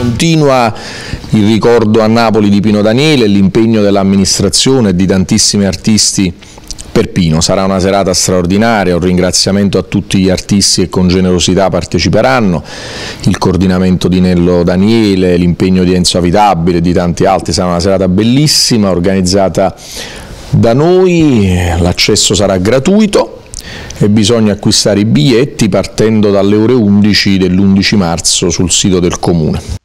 Continua il ricordo a Napoli di Pino Daniele l'impegno dell'amministrazione e di tantissimi artisti per Pino. Sarà una serata straordinaria, un ringraziamento a tutti gli artisti che con generosità parteciperanno, il coordinamento di Nello Daniele, l'impegno di Enzo Avitabile e di tanti altri. Sarà una serata bellissima, organizzata da noi, l'accesso sarà gratuito e bisogna acquistare i biglietti partendo dalle ore 11 dell'11 marzo sul sito del Comune.